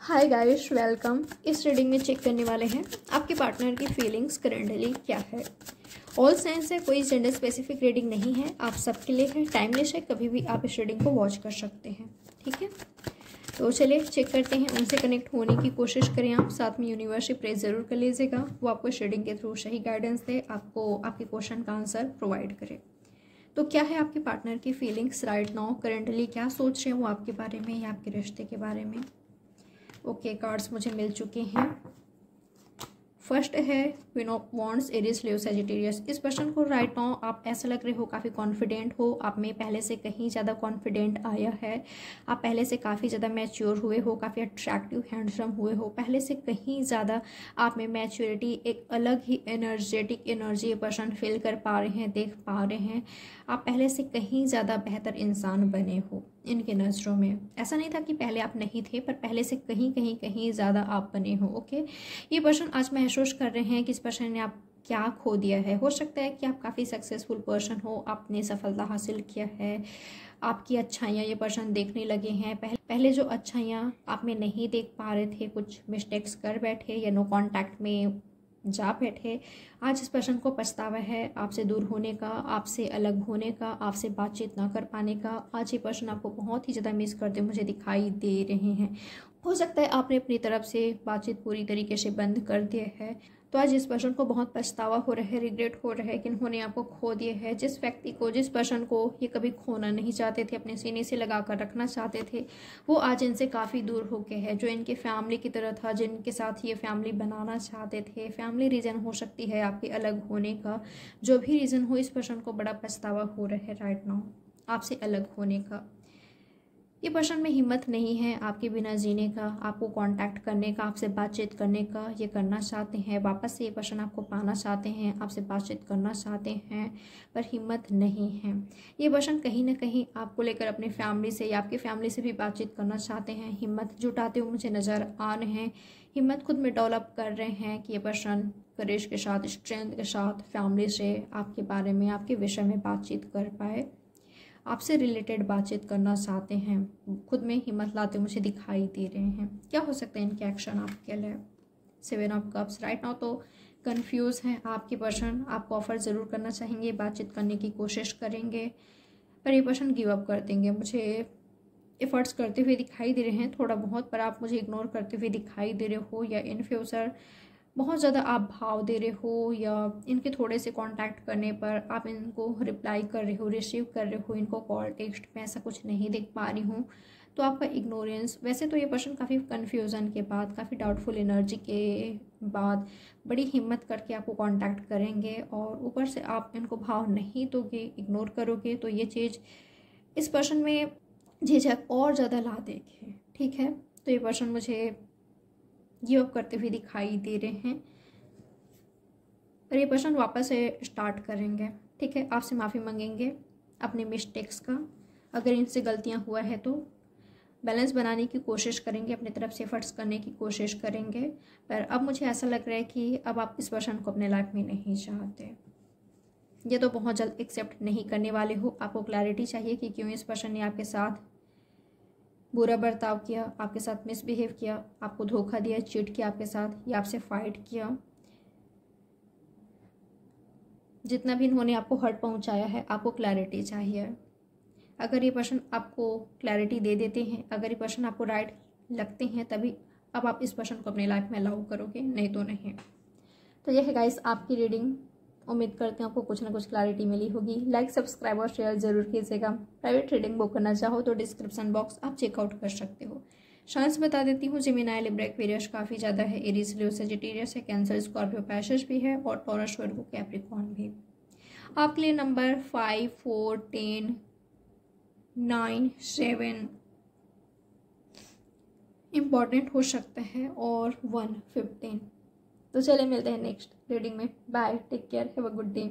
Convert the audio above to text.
हाय guys welcome इस reading में check करने वाले हैं, आपके पार्टनर की फीलिंग्स करेंटली क्या है? ऑल साइंस है, कोई जेंडर स्पेसिफिक रीडिंग नहीं है, आप सबके लिए है टाइमलेस है, कभी भी आप इस रीडिंग को वॉच कर सकते हैं, ठीक है? तो चलिए चेक करते हैं, उनसे कनेक्ट होने की कोशिश करें आप, साथ में यूनिवर्स प्रेस ज़रूर कर लीजिएगा, वो आपको रीडिंग के थ्रू सही गाइडेंस दे, आपको, आपके क्वेश्चन का आंसर प्रोवाइड करे। तो क्या है आपके पार्टनर की फीलिंग्स राइट नाउ करेंटली क्या सोच रहे हैं वो आपके बारे में या आपके रिश्ते के बारे में? ओके कार्ड्स मुझे मिल चुके हैं। फ़र्स्ट है queen of wands Aries Leo Sagittarius इस पर्सन को राइट नाउ आप ऐसा लग रहे हो काफ़ी कॉन्फिडेंट हो। आप में पहले से कहीं ज़्यादा कॉन्फिडेंट आया है। आप पहले से काफ़ी ज़्यादा मैच्योर हुए हो, काफ़ी अट्रैक्टिव हैंडसम हुए हो। पहले से कहीं ज़्यादा आप में मैच्योरिटी एक अलग ही एनर्जेटिक एनर्जी पर्सन फील कर पा रहे हैं, देख पा रहे हैं। आप पहले से कहीं ज़्यादा बेहतर इंसान बने हो। इनके नज़रों में। ऐसा नहीं था कि पहले आप नहीं थे, पर पहले से कहीं कहीं कहीं ज़्यादा आप बने हो ओके ये पर्सन आज महसूस कर रहे हैं कि इस पर्सन ने आप क्या खो दिया है। हो सकता है कि आप काफ़ी सक्सेसफुल पर्सन हो, आपने सफलता हासिल किया है, आपकी अच्छाइयाँ ये पर्सन देखने लगे हैं। पहले पहले जो अच्छाइयाँ आप में नहीं देख पा रहे थे, कुछ मिस्टेक्स कर बैठे या नो कॉन्टैक्ट में जा बैठे। आज इस प्रश्न को पछतावा है आपसे दूर होने का, आपसे अलग होने का, आपसे बातचीत ना कर पाने का। आज ये प्रश्न आपको बहुत ही ज़्यादा मिस करते मुझे दिखाई दे रहे हैं। हो सकता है आपने अपनी तरफ़ से बातचीत पूरी तरीके से बंद कर दिया है। तो आज इस पर्सन को बहुत पछतावा हो रहा है रिग्रेट हो रहा है कि इन्होंने आपको खो दिए है। जिस व्यक्ति को, जिस पर्सन को ये कभी खोना नहीं चाहते थे, अपने सीने से लगा कर रखना चाहते थे, वो आज इनसे काफ़ी दूर हो गए हैं, जो इनके फैमिली की तरह था, जिनके साथ ये फैमिली बनाना चाहते थे। फैमिली रीज़न हो सकती है आपके अलग होने का। जो भी रीज़न हो, इस पर्सन को बड़ा पछतावा हो रहा है राइट नाउ आपसे अलग होने का। ये पर्सन में हिम्मत नहीं है आपके बिना जीने का, आपको कांटेक्ट करने का, आपसे बातचीत करने का, ये करना चाहते हैं, वापस से ये पर्सन आपको पाना चाहते हैं, आपसे बातचीत करना चाहते हैं, पर हिम्मत नहीं है। ये पर्सन कहीं ना कहीं आपको लेकर अपनी फैमिली से या आपकी फैमिली से भी बातचीत करना चाहते हैं। हिम्मत जुटाते हुए मुझे नज़र आ रहे हैं। हिम्मत खुद में डेवलप कर रहे हैं कि ये पर्सन करेज के साथ स्ट्रेंथ के साथ फैमिली से आपके बारे में, आपके विषय में बातचीत कर पाए। आपसे रिलेटेड बातचीत करना चाहते हैं। खुद में हिम्मत लाते मुझे दिखाई दे रहे हैं। क्या हो सकता है इनके एक्शन आपके लिए? Seven of cups right now तो कंफ्यूज हैं। आपके पर्सन आपको ऑफ़र ज़रूर करना चाहेंगे, बातचीत करने की कोशिश करेंगे, पर ये पर्सन गिव अप कर देंगे। मुझे एफर्ट्स करते हुए दिखाई दे रहे हैं थोड़ा बहुत, पर आप मुझे इग्नोर करते हुए दिखाई दे रहे हो या इन फ्यूचर बहुत ज़्यादा आप भाव दे रहे हो या इनके थोड़े से कांटेक्ट करने पर आप इनको रिप्लाई कर रहे हो रिसीव कर रहे हो, इनको कॉल टेक्स्ट में ऐसा कुछ नहीं देख पा रही हूँ तो आपका इग्नोरेंस वैसे तो ये पर्सन काफ़ी कन्फ्यूज़न के बाद, काफ़ी डाउटफुल एनर्जी के बाद बड़ी हिम्मत करके आपको कांटेक्ट करेंगे और ऊपर से आप इनको भाव नहीं दोगे इग्नोर करोगे तो ये चीज़ इस पर्सन में झिझक और ज़्यादा ला देगी, ठीक है? तो ये पर्सन मुझे गिव अप करते हुए दिखाई दे रहे हैं। और ये पर्सन वापस से स्टार्ट करेंगे। ठीक है, आपसे माफ़ी मांगेंगे अपने मिस्टेक्स का। अगर इनसे गलतियाँ हुआ है तो बैलेंस बनाने की कोशिश करेंगे, अपनी तरफ़ से एफर्ट्स करने की कोशिश करेंगे। पर अब मुझे ऐसा लग रहा है कि अब आप इस पर्सन को अपने लाइफ में नहीं चाहते। ये तो बहुत जल्द एक्सेप्ट नहीं करने वाले हो। आपको क्लैरिटी चाहिए कि क्यों इस पर्सन ने आपके साथ बुरा बर्ताव किया, आपके साथ मिसबिहेव किया, आपको धोखा दिया चिट किया आपके साथ या आपसे फाइट किया। जितना भी इन्होंने आपको हर्ट पहुँचाया है, आपको क्लैरिटी चाहिए। अगर ये पर्सन आपको क्लैरिटी दे देते हैं, अगर ये पर्सन आपको राइट लगते हैं, तभी अब आप इस पर्सन को अपने लाइफ में अलाउ करोगे, नहीं तो नहीं। तो यह है गाइस आपकी रीडिंग उम्मीद करते हैं आपको कुछ ना कुछ क्लैरिटी मिली होगी। लाइक सब्सक्राइब और शेयर ज़रूर कीजिएगा। प्राइवेट रीडिंग बुक करना चाहो तो डिस्क्रिप्शन बॉक्स आप चेकआउट कर सकते हो। शांस बता देती हूँ जिमिनाई लिब्रेक वेरियस काफ़ी ज़्यादा है। एरिस लियो सेजिटेरियस है कैंसर स्कॉर्पियो पैशेज भी है और टोरस वर्गो कैप्रिकॉन भी। आपके लिए number five four ten nine seven important हो सकता है और वन फिफ्टीन तो चले मिलते हैं नेक्स्ट रीडिंग में. Bye take care have a good day